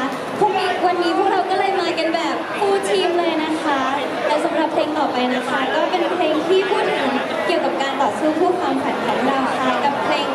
ะพรุ่งนี้วันนี้พวกเราก็เลยมากันแบบฟูลทีมเลยนะคะ แต่สำหรับเพลงต่อไปนะคะ ก็เป็นเพลงที่พูดถึงเกี่ยวกับการต่อสู้ผู้ทอความฝันของเราค่ะกับเพลง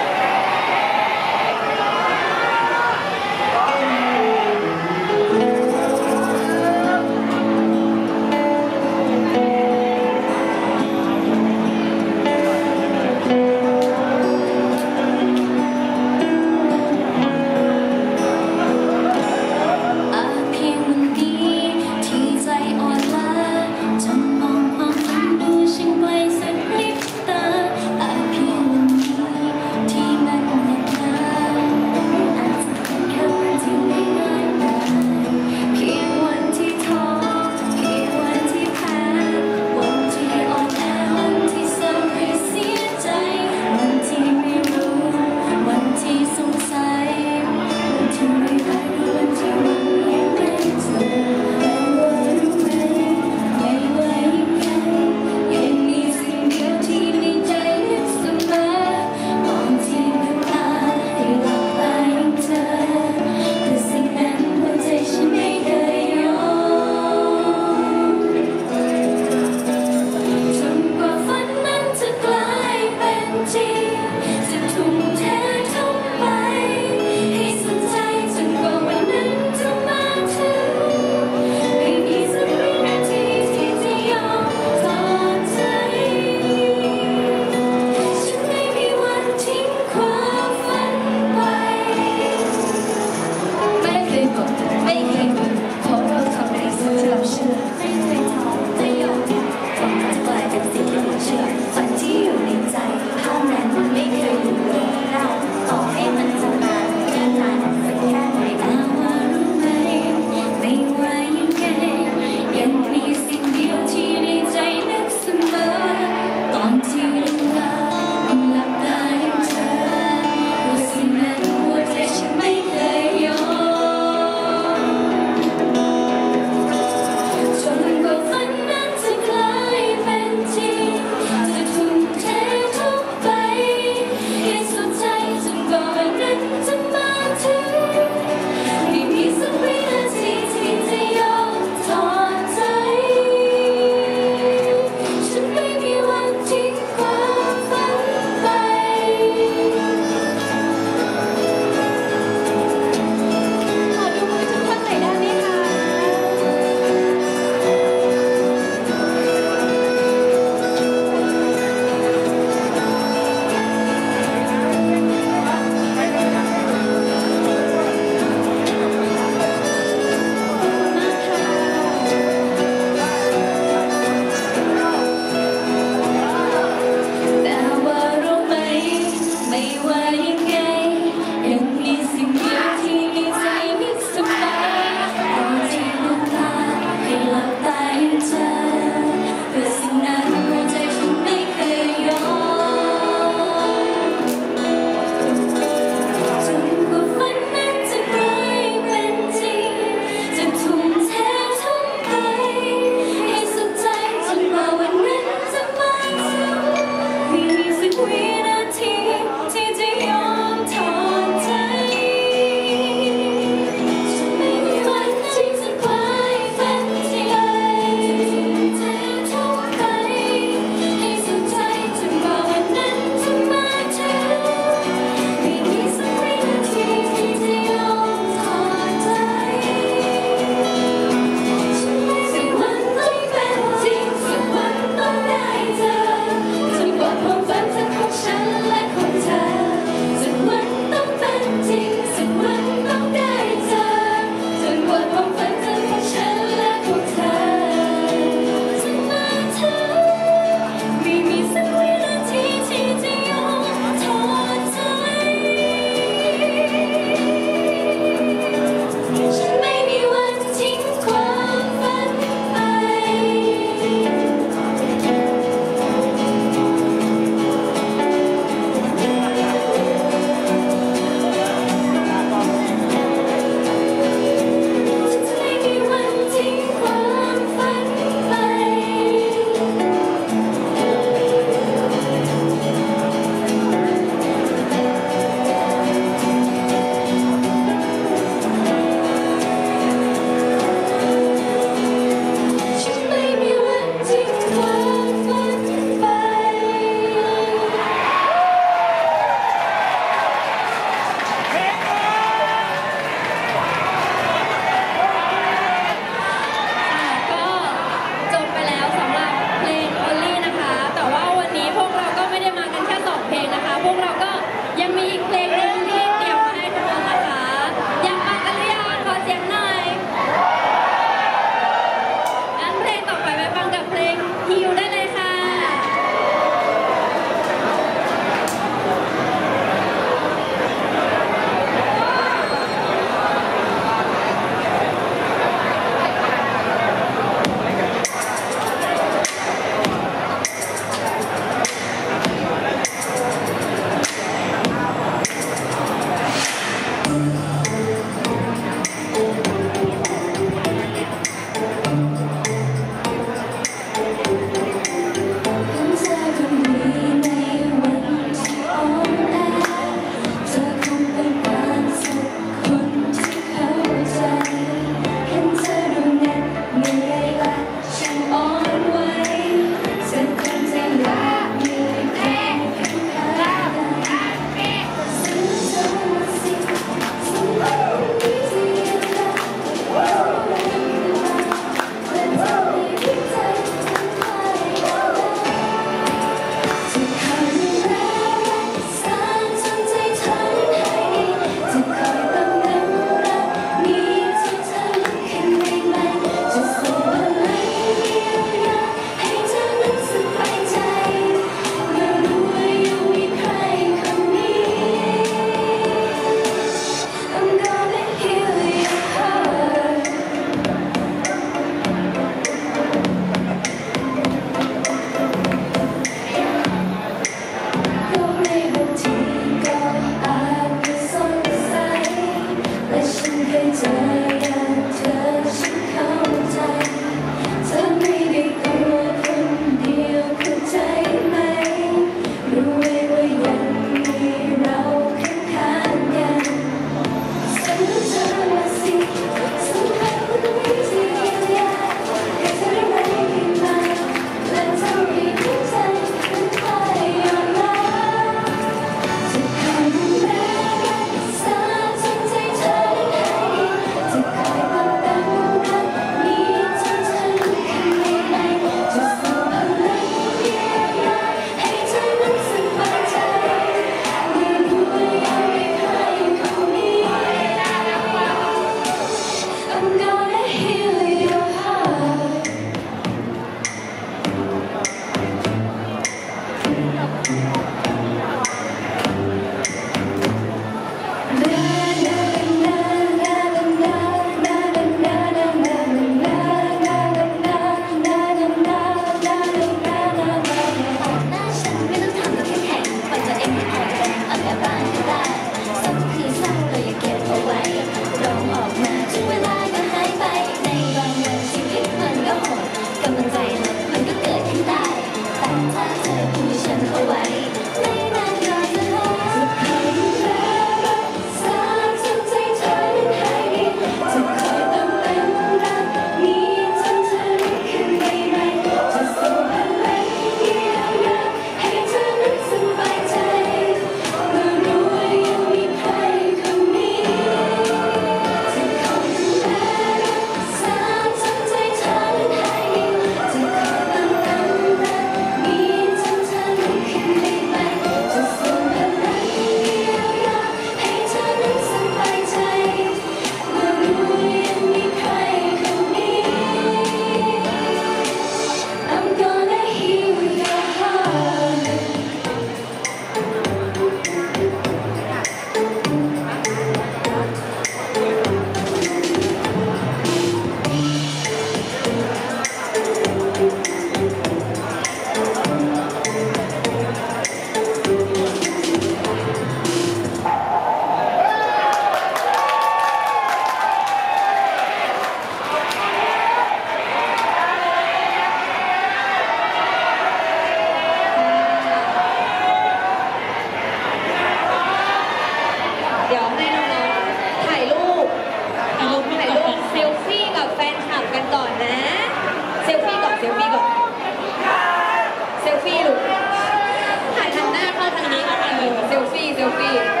าย